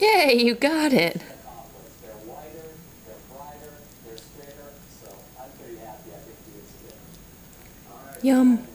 Yay, you got it. Yum.